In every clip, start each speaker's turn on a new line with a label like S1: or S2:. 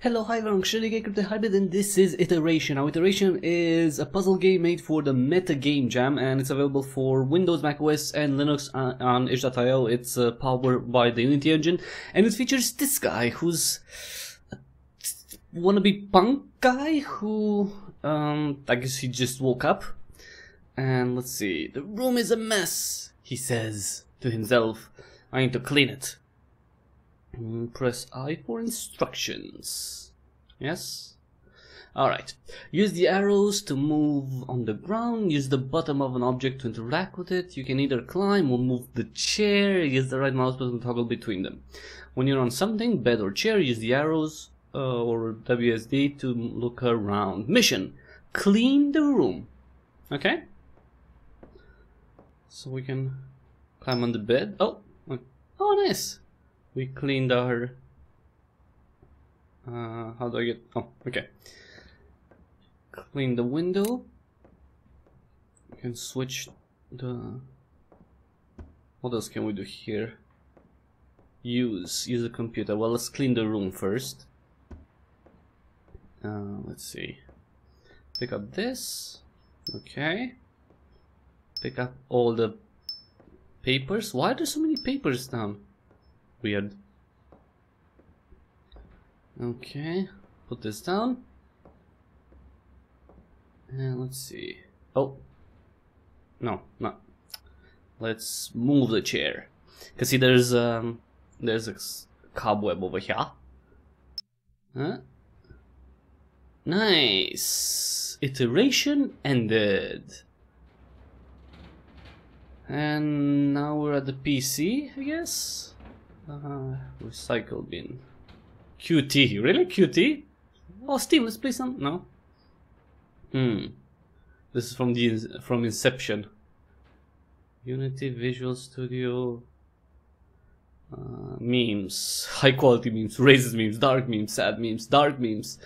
S1: Hello, hi everyone, Shirley Cryptic Hybrid and this is Iteration. Now Iteration is a puzzle game made for the Meta Game Jam and it's available for Windows, macOS and Linux on, on itch.io. It's uh, powered by the Unity engine and it features this guy who's a wannabe punk guy who, um, I guess he just woke up. And let's see, the room is a mess, he says to himself. I need to clean it. Mm, Press I for instructions. Yes? Alright. Use the arrows to move on the ground. Use the bottom of an object to interact with it. You can either climb or move the chair. Use the right mouse button to toggle between them. When you're on something, bed or chair, use the arrows uh, or WSD to look around. Mission. Clean the room. Okay? So we can climb on the bed. Oh, oh nice we cleaned our uh, how do I get oh okay. Clean the window. We can switch the what else can we do here? Use use a computer. Well let's clean the room first. Uh, let's see. Pick up this. Okay. Pick up all the papers. Why are there so many papers down weird. Okay, put this down. And let's see. Oh, no, no. Let's move the chair. Cause see, there's um, there's a cobweb over here. Huh? Nice. Iteration ended. And now we're at the PC, I guess. Uh, recycle bin. Qt, really? Qt? Oh, Steam, let's play some. No. Hmm. This is from the from Inception. Unity Visual Studio. Uh, memes, high quality memes, racist memes, dark memes, sad memes, dark memes.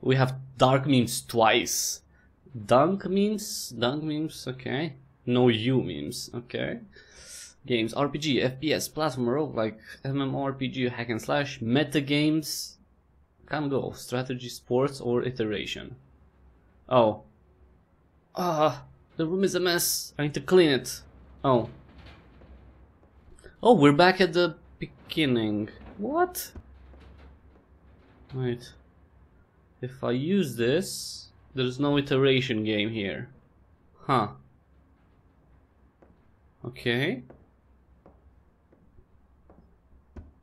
S1: We have dark memes twice. Dunk memes, dunk memes, okay. No you memes, okay games, RPG, FPS, platformer, like MMORPG, hack and slash, meta games, can go, strategy, sports, or iteration. Oh. Ah, the room is a mess. I need to clean it. Oh. Oh, we're back at the beginning. What? Wait. If I use this, there's no iteration game here. Huh. Okay.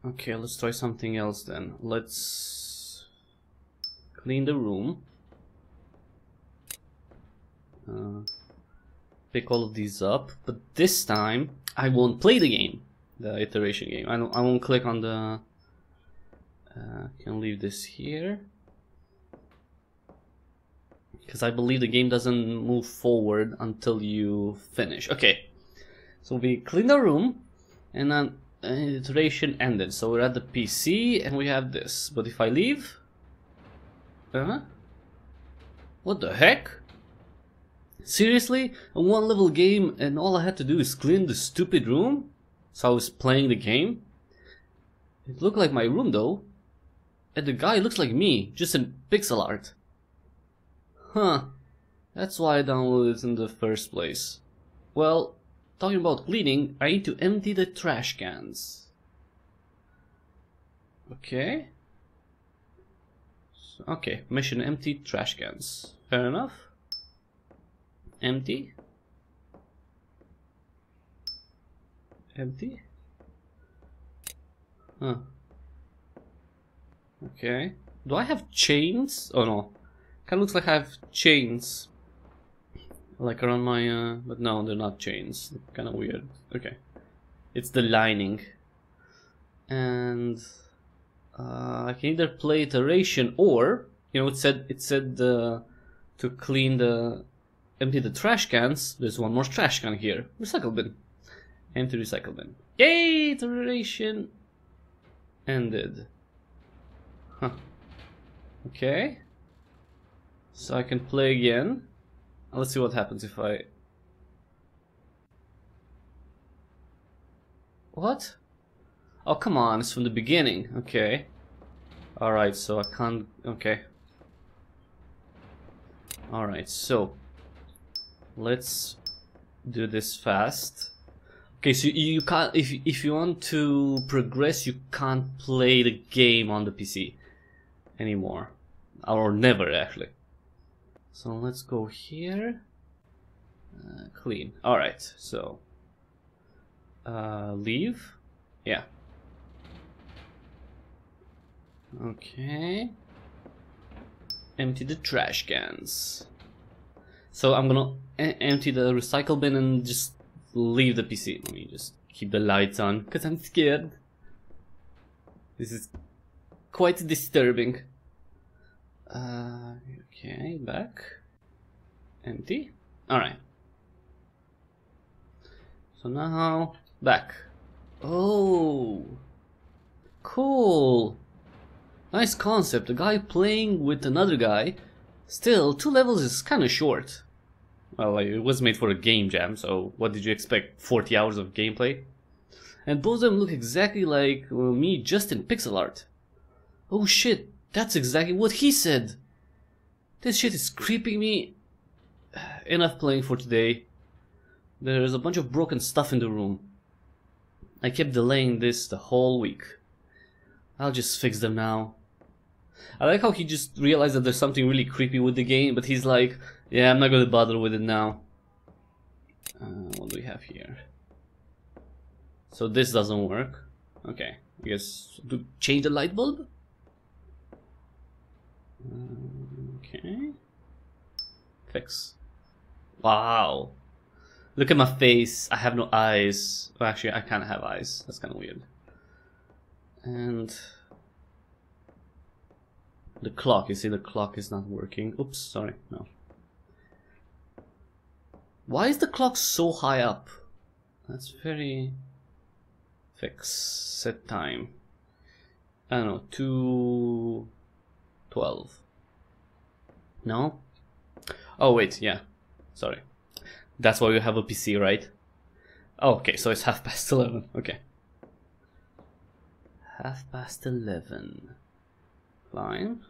S1: Okay, let's try something else then. Let's clean the room. Uh, pick all of these up, but this time I won't play the game, the iteration game. I don't. I won't click on the. Uh, can leave this here because I believe the game doesn't move forward until you finish. Okay, so we clean the room, and then iteration ended. So we're at the PC and we have this. But if I leave... Uh huh? What the heck? Seriously? A one level game and all I had to do is clean the stupid room? So I was playing the game? It looked like my room though. And the guy looks like me, just in pixel art. Huh. That's why I downloaded it in the first place. Well, Talking about cleaning, I need to empty the trash cans. Okay. Okay, mission empty trash cans. Fair enough. Empty. Empty. Huh. Okay. Do I have chains? Oh no. Kinda looks like I have chains like around my, uh, but no, they're not chains. Kind of weird. Okay, it's the lining, and uh, I can either play iteration or you know it said it said uh, to clean the empty the trash cans. There's one more trash can here. Recycle bin, empty recycle bin. Yay! Iteration ended. Huh. Okay. So I can play again. Let's see what happens if I... What? Oh, come on, it's from the beginning. Okay. Alright, so I can't... Okay. Alright, so... Let's do this fast. Okay, so you can't... If, if you want to progress, you can't play the game on the PC anymore. Or never, actually. So let's go here. Uh, clean. Alright, so... Uh, leave? Yeah. Okay. Empty the trash cans. So I'm gonna empty the recycle bin and just leave the PC. Let me just keep the lights on because I'm scared. This is quite disturbing. Uh, okay, back. Empty. Alright. So now, back. Oh, cool. Nice concept, a guy playing with another guy. Still, two levels is kinda short. Well, it was made for a game jam, so what did you expect? 40 hours of gameplay? And both of them look exactly like well, me just in pixel art. Oh shit, that's exactly what he said! This shit is creeping me. Enough playing for today. There's a bunch of broken stuff in the room. I kept delaying this the whole week. I'll just fix them now. I like how he just realized that there's something really creepy with the game, but he's like, yeah, I'm not gonna bother with it now. Uh, what do we have here? So this doesn't work. Okay, I guess to change the light bulb? Uh, okay. Fix. Wow. Look at my face. I have no eyes. Well, actually, I kind of have eyes. That's kind of weird. And the clock, you see the clock is not working. Oops, sorry, no. Why is the clock so high up? That's very... Fix. Set time. I don't know, 2... 12. No? Oh wait, yeah. Sorry. That's why you have a PC, right? Oh, okay, so it's half past 11. Okay. Half past 11. Fine.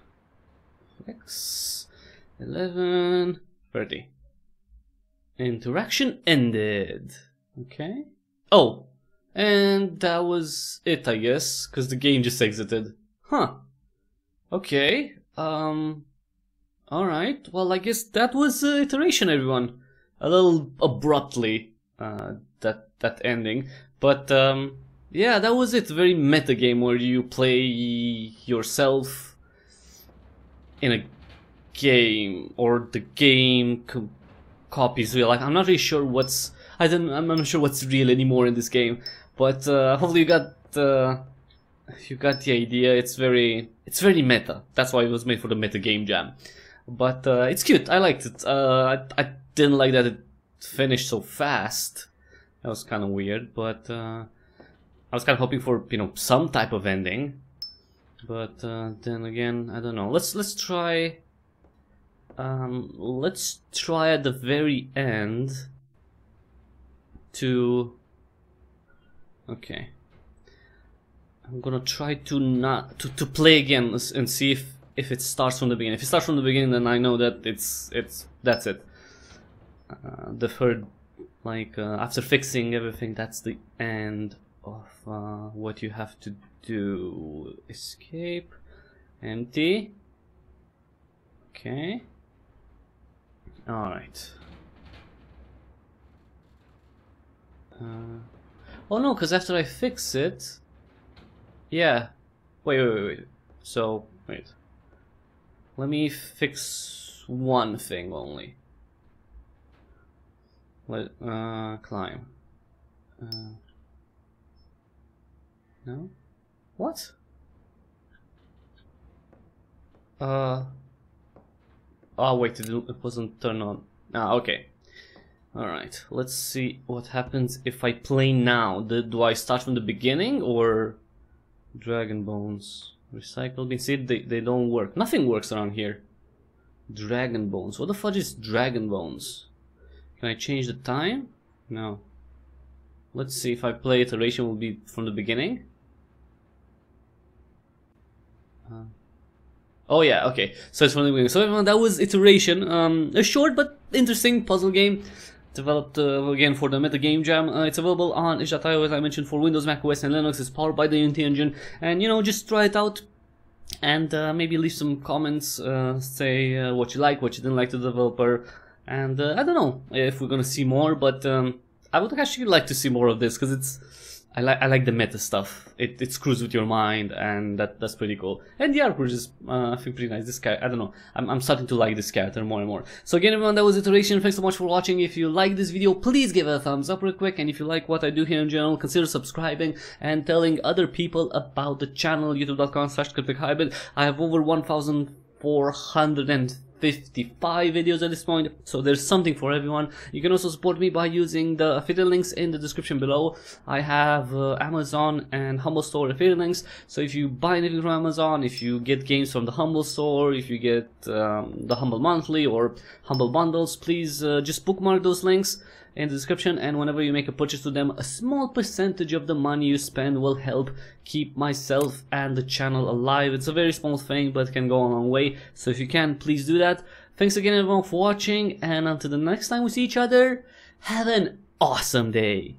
S1: X 11 30 interaction ended okay oh and that was it I guess because the game just exited huh okay um alright well I guess that was uh, iteration everyone a little abruptly uh, that that ending but um yeah that was it very meta game where you play yourself in a game or the game co copies real. Like I'm not really sure what's I don't I'm not sure what's real anymore in this game. But uh, hopefully you got uh, you got the idea. It's very it's very meta. That's why it was made for the meta game jam. But uh, it's cute. I liked it. Uh, I, I didn't like that it finished so fast. That was kind of weird. But uh, I was kind of hoping for you know some type of ending. But uh, then again, I don't know. Let's let's try. Um, let's try at the very end to. Okay. I'm gonna try to not to, to play again and see if if it starts from the beginning. If it starts from the beginning, then I know that it's it's that's it. Uh, the third, like uh, after fixing everything, that's the end of uh, what you have to do. Escape. Empty. Okay. All right uh, oh no because after I fix it yeah. Wait wait wait wait. So wait let me fix one thing only let uh climb uh, no what? Uh. Oh wait, it, wasn't turned on. Ah, okay. Alright, let's see what happens if I play now. The, do I start from the beginning or Dragon Bones? Recycle bin. See, they, they don't work. Nothing works around here. Dragon Bones. What the fudge is Dragon Bones? Can I change the time? No. Let's see if I play iteration will be from the beginning. Uh, oh yeah, okay. So it's from the beginning. So everyone, that was Iteration. Um, a short but interesting puzzle game developed uh, again for the Meta Game Jam. Uh, it's available on itch.io as I mentioned for Windows, Mac OS, and Linux. It's powered by the Unity engine, and you know just try it out and uh, maybe leave some comments. Uh, say uh, what you like, what you didn't like to the developer, and uh, I don't know if we're gonna see more, but um, I would actually like to see more of this because it's I like I like the meta stuff. It it screws with your mind, and that that's pretty cool. And the artwork is uh, I think pretty nice. This guy I don't know. I'm I'm starting to like this character more and more. So again, everyone, that was iteration. Thanks so much for watching. If you like this video, please give it a thumbs up real quick. And if you like what I do here in general, consider subscribing and telling other people about the channel. YouTube.com/slash Hybrid. I have over 1,400 55 videos at this point so there's something for everyone. You can also support me by using the affiliate links in the description below. I have uh, amazon and humble store affiliate links so if you buy anything from amazon if you get games from the humble store if you get um, the humble monthly or humble bundles please uh, just bookmark those links in the description and whenever you make a purchase to them a small percentage of the money you spend will help keep myself and the channel alive. It's a very small thing but can go a long way so if you can please do that. Thanks again everyone for watching and until the next time we see each other have an awesome day